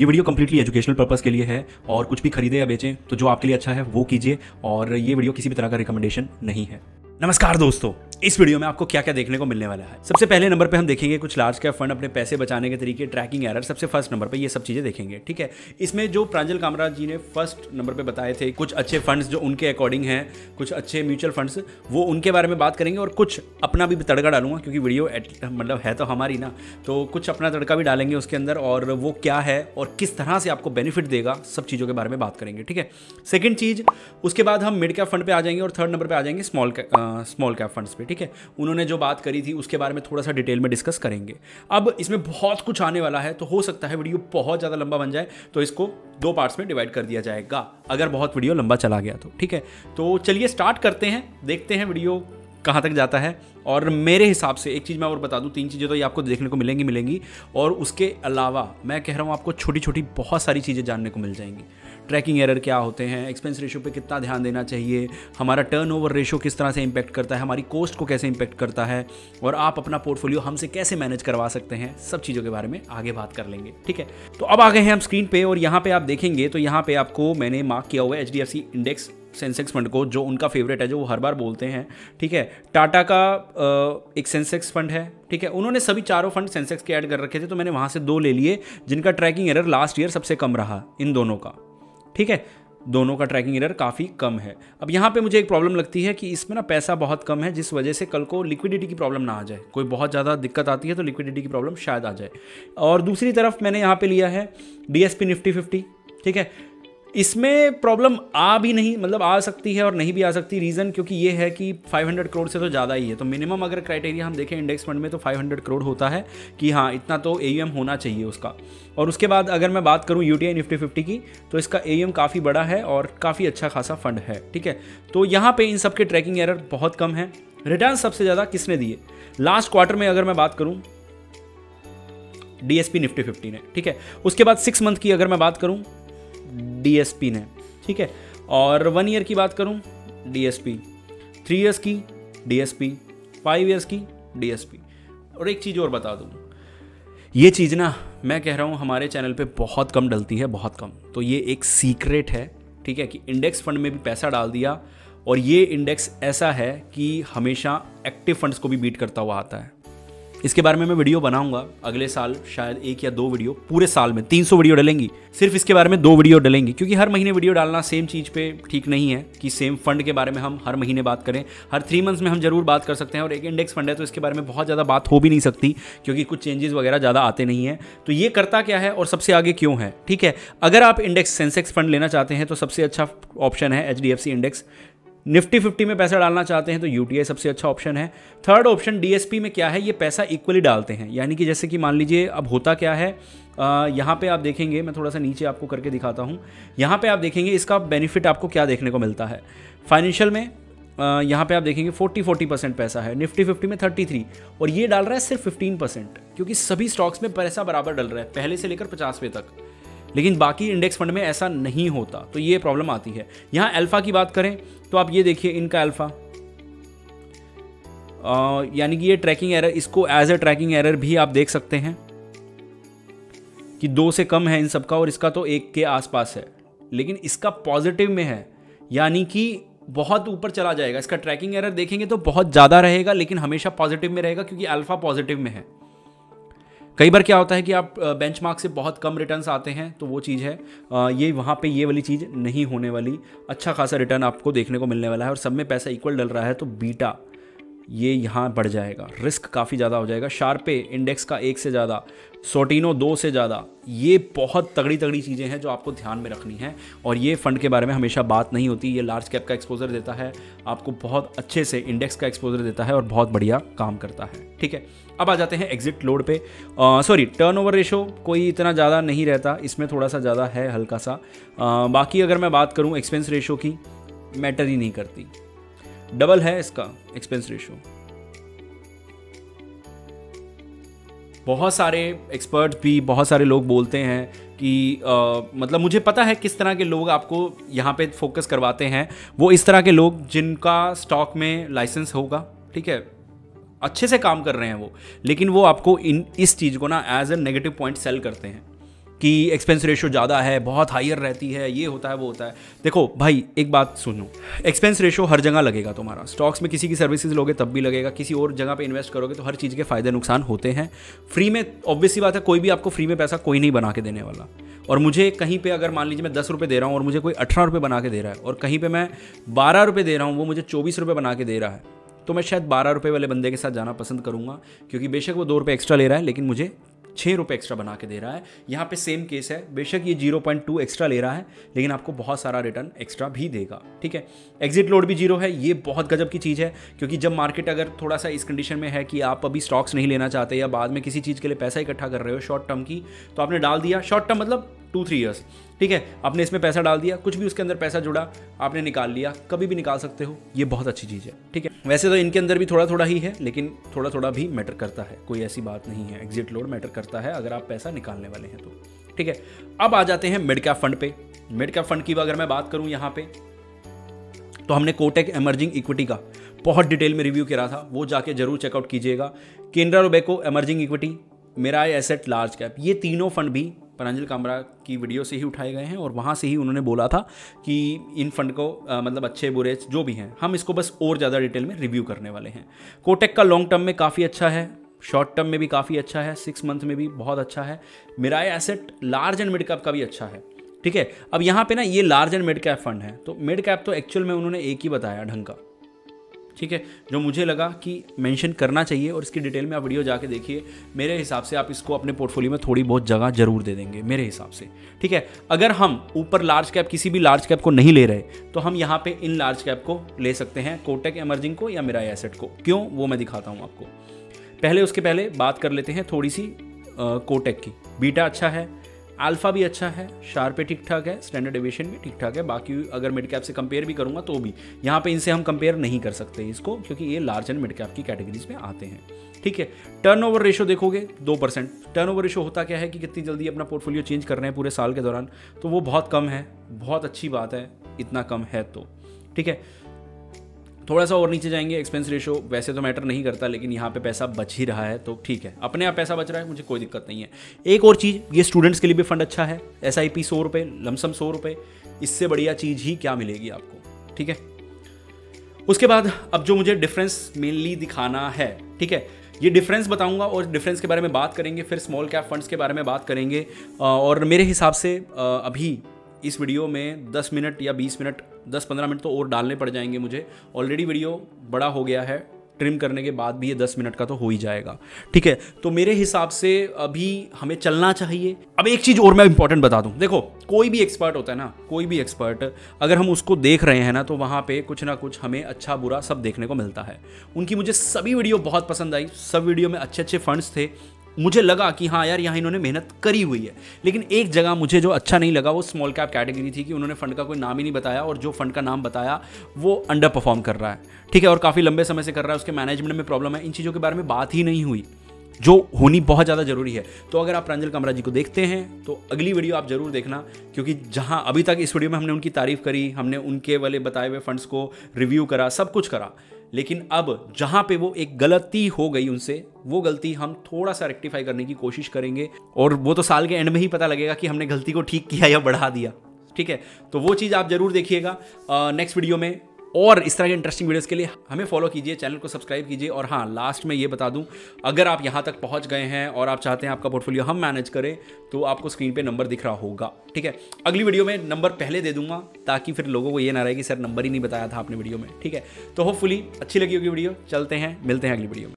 ये video completely educational purpose के लिए है और कुछ भी खरीदे या बेचें तो जो आपके लिए अच्छा है, वो कीजिए और ये वीडियो किसी भी तरह का रिकमेंडेशन नहीं है। नमस्कार दोस्तों। इस वीडियो में आपको क्या क्या देखने को मिलने वाला है। सबसे पहले नंबर पे हम देखेंगे कुछ लार्ज कैप फंड अपने पैसे बचाने के तरीके ट्रैकिंग एरर सबसे फ़र्स्ट नंबर पे ये सब चीज़ें देखेंगे, ठीक है? इसमें जो प्रांजल कामराज जी ने फ़र्स्ट नंबर पे बताए थे, कुछ अच्छे फंड्स जो उनके अकॉर्डिंग हैं, कुछ अच्छे म्यूचुअल फंड्स वो उनके बारे में बात करेंगे और कुछ अपना भी तड़का डालूँगा क्योंकि वीडियो मतलब है तो हमारी ना तो कुछ अपना तड़का भी डालेंगे उसके अंदर और वो क्या है और किस तरह से आपको बेनिफिट देगा, सब चीज़ों के बारे में बात करेंगे, ठीक है? सेकेंड चीज़, उसके बाद हम मिड कैप फंड पे आ जाएँगे और थर्ड नंबर पर आ जाएँगे स्मॉल स्मॉल कैप फंड्स ठीक है? उन्होंने जो बात करी थी, उसके बारे में थोड़ा सा डिटेल में डिस्कस करेंगे। अब इसमें बहुत कुछ आने वाला है तो हो सकता है वीडियो बहुत ज़्यादा लंबा बन जाए तो इसको दो पार्ट्स में डिवाइड कर दिया जाएगा। अगर बहुत वीडियो लंबा चला गया तो ठीक है? तो चलिए स्टार्ट करते हैं, देखते हैं वीडियो कहाँ तक जाता है और मेरे हिसाब से एक चीज़ मैं और बता दूँ, तीन चीज़ें तो ये आपको देखने को मिलेंगी मिलेंगी। और उसके अलावा मैं कह रहा हूँ आपको छोटी छोटी बहुत सारी चीज़ें जानने को मिल जाएँगी। ट्रैकिंग एरर क्या होते हैं, एक्सपेंस रेशो पे कितना ध्यान देना चाहिए, हमारा टर्न ओवर रेशो किस तरह से इम्पैक्ट करता है, हमारी कॉस्ट को कैसे इम्पैक्ट करता है, और आप अपना पोर्टफोलियो हमसे कैसे मैनेज करवा सकते हैं, सब चीज़ों के बारे में आगे बात कर लेंगे, ठीक है? तो अब आ गए हैं हम स्क्रीन पे और यहाँ पे आप देखेंगे तो यहाँ पे आपको मैंने मार्क किया हुआ है एच इंडेक्स सेंसेक्स फंड को, जो उनका फेवरेट है, जो वो हर बार बोलते हैं, ठीक है? टाटा का एक सेंसेक्स फंड है, ठीक है? उन्होंने सभी चारों फंड सेंसेक्स के ऐड कर रखे थे तो मैंने वहाँ से दो ले लिए, जिनका ट्रैकिंग एरर लास्ट ईयर सबसे कम रहा, इन दोनों का, ठीक है? दोनों का ट्रैकिंग एरर काफ़ी कम है। अब यहाँ पे मुझे एक प्रॉब्लम लगती है कि इसमें ना पैसा बहुत कम है, जिस वजह से कल को लिक्विडिटी की प्रॉब्लम ना आ जाए। कोई बहुत ज़्यादा दिक्कत आती है तो लिक्विडिटी की प्रॉब्लम शायद आ जाए। और दूसरी तरफ़ मैंने यहाँ पे लिया है डी एस निफ्टी फिफ्टी ठीक है? इसमें प्रॉब्लम आ भी नहीं मतलब आ सकती है और नहीं भी आ सकती। रीज़न क्योंकि ये है कि 500 करोड़ से तो ज़्यादा ही है। तो मिनिमम अगर क्राइटेरिया हम देखें इंडेक्स फंड में तो 500 करोड़ होता है कि हाँ इतना तो ए होना चाहिए उसका। और उसके बाद अगर मैं बात करूँ यू निफ्टी फिफ्टी की तो इसका ए काफ़ी बड़ा है और काफ़ी अच्छा खासा फंड है, ठीक है? तो यहाँ पर इन सब के ट्रैकिंग एरर बहुत कम है। रिटर्न सबसे ज़्यादा किसने दिए? लास्ट क्वार्टर में अगर मैं बात करूँ डीएसपी निफ्टी फिफ्टी ने, ठीक है? उसके बाद सिक्स मंथ की अगर मैं बात करूँ डीएसपी ने, ठीक है? और वन ईयर की बात करूँ डीएसपी थ्री ईयर्स की डीएसपी फाइव ईयर्स की डीएसपी और एक चीज़ और बता दूँ। ये चीज़ ना, मैं कह रहा हूँ, हमारे चैनल पे बहुत कम डलती है, बहुत कम। तो ये एक सीक्रेट है, ठीक है? कि इंडेक्स फंड में भी पैसा डाल दिया, और ये इंडेक्स ऐसा है कि हमेशा एक्टिव फंड्स को भी बीट करता हुआ आता है। इसके बारे में मैं वीडियो बनाऊँगा। अगले साल शायद एक या दो वीडियो, पूरे साल में 300 वीडियो डलेंगी। सिर्फ़ इसके बारे में दो वीडियो डलेंगी, क्योंकि हर महीने वीडियो डालना सेम चीज़ पे ठीक नहीं है कि सेम फंड के बारे में हम हर महीने बात करें। हर थ्री मंथ्स में हम ज़रूर बात कर सकते हैं और एक इंडेक्स फंड है तो इसके बारे में बहुत ज़्यादा बात हो भी नहीं सकती, क्योंकि कुछ चेंजेस वगैरह ज़्यादा आते नहीं है। तो ये करता क्या है और सबसे आगे क्यों है? ठीक है, अगर आप इंडेक्स सेंसेक्स फंड लेना चाहते हैं तो सबसे अच्छा ऑप्शन है HDFC इंडेक्स निफ्टी फिफ्टी में पैसा डालना चाहते हैं तो यूटीआई सबसे अच्छा ऑप्शन है। थर्ड ऑप्शन डीएसपी में क्या है? ये पैसा इक्वली डालते हैं। यानी कि जैसे कि मान लीजिए अब होता क्या है? यहाँ पे आप देखेंगे, मैं थोड़ा सा नीचे आपको करके दिखाता हूँ। यहाँ पे आप देखेंगे इसका बेनिफिट आपको क्या देखने को मिलता है? फाइनेंशियल में यहाँ पे आप देखेंगे 40 40 परसेंट पैसा है। निफ्टी फिफ्टी में 33 और ये डाल रहा है सिर्फ़ 15 परसेंट क्योंकि सभी स्टॉक्स में पैसा बराबर डल रहा है, पहले से लेकर पचासवें तक। लेकिन बाकी इंडेक्स फंड में ऐसा नहीं होता। तो ये प्रॉब्लम आती है। यहाँ अल्फ़ा की बात करें तो आप ये देखिए इनका अल्फ़ा यानी कि ये ट्रैकिंग एरर इसको एज ए ट्रैकिंग एरर भी आप देख सकते हैं कि दो से कम है इन सबका और इसका तो एक के आसपास है। लेकिन इसका पॉजिटिव में है। यानी कि बहुत ऊपर चला जाएगा। इसका ट्रैकिंग एरर देखेंगे तो बहुत ज़्यादा रहेगा, लेकिन हमेशा पॉजिटिव में रहेगा क्योंकि अल्फ़ा पॉजिटिव में है। कई बार क्या होता है कि आप बेंचमार्क से बहुत कम रिटर्न्स आते हैं तो वो चीज़ है। ये वहाँ पे ये वाली चीज़ नहीं होने वाली। अच्छा खासा रिटर्न आपको देखने को मिलने वाला है और सब में पैसा इक्वल डल रहा है तो बीटा ये यहाँ बढ़ जाएगा। रिस्क काफ़ी ज़्यादा हो जाएगा। शार्पे इंडेक्स का एक से ज़्यादा सोटिनो दो से ज़्यादा ये बहुत तगड़ी तगड़ी चीज़ें हैं जो आपको ध्यान में रखनी है। और ये फ़ंड के बारे में हमेशा बात नहीं होती। ये लार्ज कैप का एक्सपोजर देता है आपको बहुत अच्छे से इंडेक्स का एक्सपोजर देता है और बहुत बढ़िया काम करता है। ठीक है अब आ जाते हैं एग्जिट लोड पे। सॉरी टर्न ओवर रेशो कोई इतना ज़्यादा नहीं रहता। इसमें थोड़ा सा ज़्यादा है हल्का सा आ, बाकी अगर मैं बात करूँ एक्सपेंस रेशो की मैटर ही नहीं करती। डबल है इसका एक्सपेंस रेशो बहुत सारे एक्सपर्ट भी बहुत सारे लोग बोलते हैं कि आ, मतलब मुझे पता है किस तरह के लोग आपको यहाँ पे फोकस करवाते हैं। वो इस तरह के लोग जिनका स्टॉक में लाइसेंस होगा ठीक है? अच्छे से काम कर रहे हैं वो लेकिन वो आपको इन इस चीज़ को ना as a negative point sell करते हैं। कि एक्सपेंस रेशो ज़्यादा है, बहुत हाइयर रहती है, ये होता है, वो होता है। देखो भाई, एक बात सुनो एक्सपेंस रेशो हर जगह लगेगा तुम्हारा। स्टॉक्स में किसी की सर्विसेज़ लोगे तब भी लगेगा, किसी और जगह पे इन्वेस्ट करोगे तो हर चीज़ के फ़ायदे नुकसान होते हैं। फ्री में ऑब्वियसली बात है, कोई भी आपको फ्री में पैसा कोई नहीं बना के देने वाला। और मुझे कहीं पे अगर मान लीजिए मैं दस रुपये दे रहा हूँ और मुझे कोई अठारह रुपये बना के दे रहा है और कहीं पे मैं बारह रुपये दे रहा हूँ, वो मुझे चौबीस रुपये बना के दे रहा है तो मैं शायद बारह रुपये वाले बंदे के साथ जाना पसंद करूँगा, क्योंकि बेशक वो दो रुपये एक्स्ट्रा ले रहा है, लेकिन मुझे छः रुपये एक्स्ट्रा बना के दे रहा है। यहाँ पे सेम केस है। बेशक ये ज़ीरो पॉइंट टू एक्स्ट्रा ले रहा है, लेकिन आपको बहुत सारा रिटर्न एक्स्ट्रा भी देगा, ठीक है? एग्जिट लोड भी ज़ीरो है, ये बहुत गजब की चीज़ है, क्योंकि जब मार्केट अगर थोड़ा सा इस कंडीशन में है कि आप अभी स्टॉक्स नहीं लेना चाहते या बाद में किसी चीज़ के लिए पैसा इकट्ठा कर रहे हो शॉर्ट टर्म की तो आपने डाल दिया। शॉर्ट टर्म मतलब टू थ्री ईयर्स ठीक है? आपने इसमें पैसा डाल दिया, कुछ भी उसके अंदर पैसा जुड़ा, आपने निकाल लिया, कभी भी निकाल सकते हो। ये बहुत अच्छी चीज़ है, ठीक है? वैसे तो इनके अंदर भी थोड़ा थोड़ा ही है, लेकिन थोड़ा थोड़ा भी मैटर करता है। कोई ऐसी बात नहीं है। एग्जिट लोड मैटर करता है, अगर आप पैसा निकालने वाले हैं तो। ठीक है? अब आ जाते हैं मिड कैप फंड पे। मिड कैप फंड की अगर मैं बात करूँ यहाँ पे तो हमने कोटेक एमर्जिंग इक्विटी का बहुत डिटेल में रिव्यू करा था। वो जाके ज़रूर चेकआउट कीजिएगा। Canara Robeco emerging equity Mirae asset large cap ये तीनों फंड भी परांजल कामरा की वीडियो से ही उठाए गए हैं और वहाँ से ही उन्होंने बोला था कि इन फंड को आ, मतलब अच्छे बुरे जो भी हैं हम इसको बस और ज़्यादा डिटेल में रिव्यू करने वाले हैं। कोटेक का लॉन्ग टर्म में काफ़ी अच्छा है शॉर्ट टर्म में भी काफ़ी अच्छा है सिक्स मंथ में भी बहुत अच्छा है। Mirae asset large and mid cap का भी अच्छा है ठीक है? अब यहाँ पे ना ये large and mid cap fund है तो मिड कैप तो एक्चुअल में उन्होंने एक ही बताया ढंग का। ठीक है? जो मुझे लगा कि मेंशन करना चाहिए और इसकी डिटेल में आप वीडियो जाके देखिए, मेरे हिसाब से आप इसको अपने पोर्टफोलियो में थोड़ी बहुत जगह ज़रूर दे देंगे, मेरे हिसाब से। ठीक है? अगर हम ऊपर लार्ज कैप किसी भी लार्ज कैप को नहीं ले रहे तो हम यहाँ पे इन लार्ज कैप को ले सकते हैं कोटेक एमर्जिंग को या मेरा एसेट को। क्यों? वो मैं दिखाता हूँ आपको। पहले उसके पहले बात कर लेते हैं थोड़ी सी कोटेक की। बीटा अच्छा है अल्फ़ा भी अच्छा है, शार्पे ठीक ठाक है स्टैंडर्ड एविएशन भी ठीक ठाक है, बाकी अगर मिड कैप से कंपेयर भी करूँगा तो भी। यहाँ पे इनसे हम कंपेयर नहीं कर सकते इसको, क्योंकि ये लार्ज एंड मिड कैप की कैटेगरीज में आते हैं। ठीक है टर्न ओवर रेशो देखोगे, दो परसेंट। टर्न ओवर रेशो होता क्या है कि कितनी जल्दी अपना पोर्टफोलियो चेंज कर रहे हैं पूरे साल के दौरान? तो वो बहुत कम है, बहुत अच्छी बात है, इतना कम है तो। ठीक है थोड़ा सा और नीचे जाएँगे एक्सपेंस रेशो वैसे तो मैटर नहीं करता, लेकिन यहाँ पे पैसा बच ही रहा है तो ठीक है। अपने आप पैसा बच रहा है, मुझे कोई दिक्कत नहीं है। एक और चीज़, ये स्टूडेंट्स के लिए भी फंड अच्छा है। एस आई पी सौ रुपये लमसम सौ रुपये इससे बढ़िया चीज़ ही क्या मिलेगी आपको, ठीक है? उसके बाद अब जो मुझे डिफरेंस मेनली दिखाना है, ठीक है? ये डिफरेंस बताऊँगा और डिफरेंस के बारे में बात करेंगे, फिर स्मॉल कैप फंड्स के बारे में बात करेंगे और मेरे हिसाब से अभी इस वीडियो में 10 मिनट या 20 मिनट 10-15 मिनट तो और डालने पड़ जाएँगे मुझे। ऑलरेडी वीडियो बड़ा हो गया है। ट्रिम करने के बाद भी ये 10 मिनट का तो हो ही जाएगा। ठीक है तो मेरे हिसाब से अभी हमें चलना चाहिए। अब एक चीज़ और मैं इंपॉर्टेंट बता दूँ। देखो, कोई भी एक्सपर्ट होता है ना, कोई भी एक्सपर्ट अगर हम उसको देख रहे हैं ना तो वहाँ पे कुछ ना कुछ हमें अच्छा बुरा सब देखने को मिलता है। उनकी मुझे सभी वीडियो बहुत पसंद आई। सब वीडियो में अच्छे अच्छे फंड्स थे। मुझे लगा कि हाँ यार, यहाँ इन्होंने मेहनत करी हुई है। लेकिन एक जगह मुझे जो अच्छा नहीं लगा, वो स्मॉल कैप कैटेगरी थी कि उन्होंने फंड का कोई नाम ही नहीं बताया और जो फंड का नाम बताया, वो अंडर परफॉर्म कर रहा है। ठीक है, और काफ़ी लंबे समय से कर रहा है, उसके मैनेजमेंट में प्रॉब्लम है। इन चीज़ों के बारे में बात ही नहीं हुई। जो होनी बहुत ज़्यादा ज़रूरी है। तो अगर आप प्रांजल कमरा जी को देखते हैं तो अगली वीडियो आप ज़रूर देखना, क्योंकि जहाँ अभी तक इस वीडियो में हमने उनकी तारीफ़ करी, हमने उनके वाले बताए हुए फंड्स को रिव्यू करा, सब कुछ करा। लेकिन अब जहाँ पे वो एक गलती हो गई उनसे, वो गलती हम थोड़ा सा रेक्टिफाई करने की कोशिश करेंगे, और वो तो साल के एंड में ही पता लगेगा कि हमने गलती को ठीक किया या बढ़ा दिया। ठीक है? तो वो चीज़ आप ज़रूर देखिएगा। नेक्स्ट वीडियो में और इस तरह के इंटरेस्टिंग वीडियोस के लिए हमें फॉलो कीजिए चैनल को सब्सक्राइब कीजिए और हाँ लास्ट में ये बता दूँ, अगर आप यहाँ तक पहुँच गए हैं और आप चाहते हैं आपका पोर्टफोलियो हम मैनेज करें तो आपको स्क्रीन पे नंबर दिख रहा होगा, ठीक है? अगली वीडियो में नंबर पहले दे दूँगा, ताकि फिर लोगों को ये ना रहे कि सर नंबर ही नहीं बताया था आपने वीडियो में, ठीक है? तो होपफुली अच्छी लगी होगी वीडियो चलते हैं, मिलते हैं अगली वीडियो में।